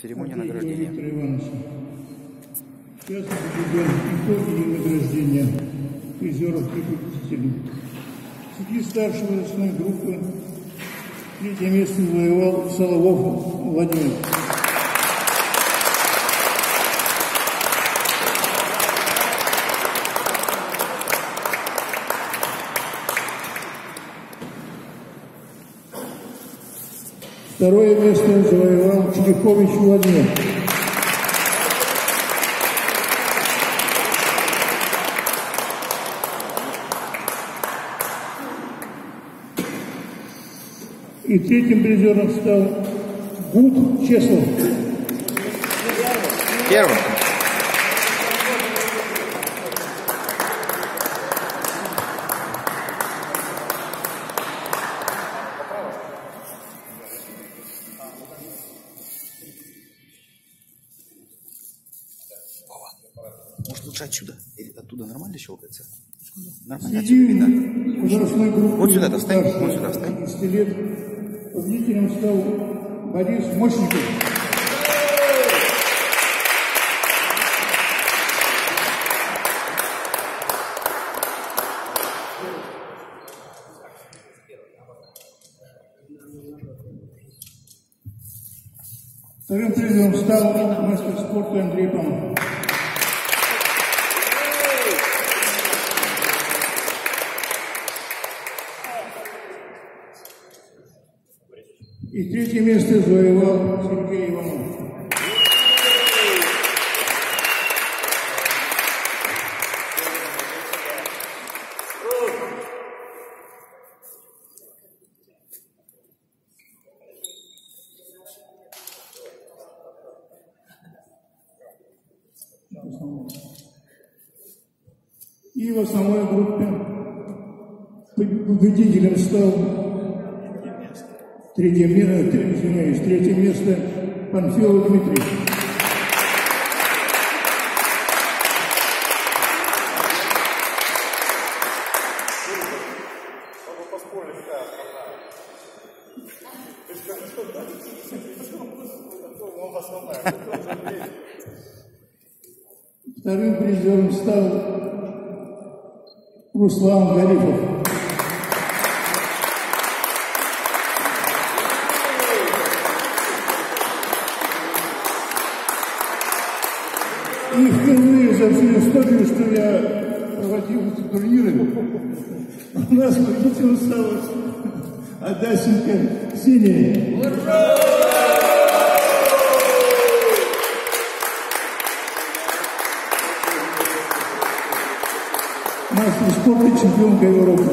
Церемония награждения. Виктора Ивановича. Сейчас подведем итоги награждения призеров и победителей. Среди старшей возрастной группы третье место завоевал Соловов Владимир. Второе место завоевал Челихович Владимир. И третьим призером стал Гуд Чеслов. Первым. Лучше отсюда? Или оттуда нормально щелкается? Нормально отсюда видно. Вот сюда-то встань, старше вот сюда встань. 50 лет победителем стал Борис Мощников. Вторым призером стал мастер спорта Андрей Панов. И третье место завоевал Сергей Иванов. И в основной группе победителем стал Третье извиняюсь, третье место Панфилов Дмитрий. Вторым призером стал Руслан Гарифов. И впервые за всю историю, что я проводил эти турниры, у нас победителем стала Адасенко Синяя. Мастер спорта чемпионка Европы.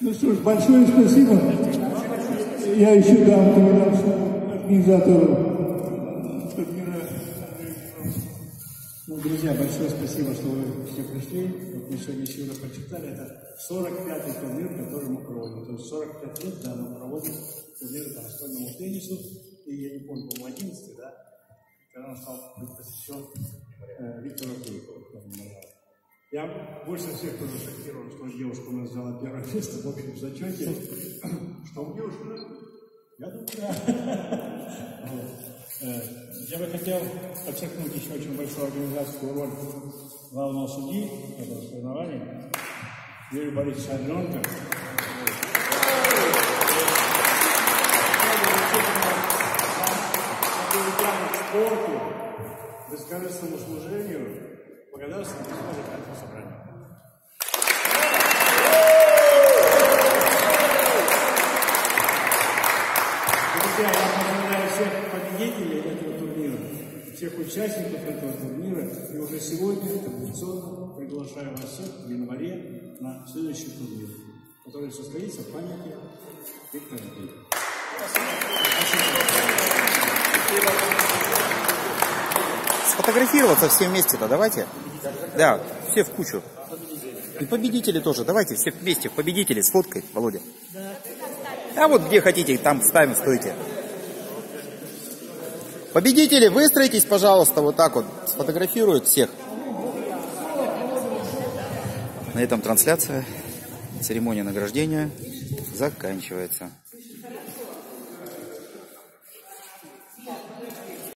Ну что ж, большое спасибо. Я еще дам слово организатору. Ну, друзья, большое спасибо, что вы все пришли. Вот мы сегодня раз прочитали. Это 45-й турнир, который мы проводим. То есть 45 лет, да, мы проводим турниры по настольному теннису. И я не помню, по-моему, 11 да? Когда он стал посвящен э, Виктору Куликову. Я больше всех тоже шокирован, что девушка у нас взяла первое место в общем зачете. Что у девушки? Я думаю. Э, Я бы хотел подчеркнуть еще очень большую организаторскую роль главного судьи этого соревнования, Юрия Борисовича Орленка. спорту, бескорыстному служению, закрытого собрания. Друзья, я поздравляю всех победителей этого турнира, всех участников этого турнира. И уже сегодня традиционно приглашаю вас всех в январе на следующий турнир, который состоится в памяти Виктора Куликова. Сфотографироваться все вместе-то, давайте. Да, все в кучу. И победители тоже. Давайте все вместе, победители, с фоткой, Володя. А вот где хотите, там ставим, стойте. Победители, выстроитесь, пожалуйста, вот так вот. Сфотографируют всех. На этом трансляция, церемония награждения заканчивается.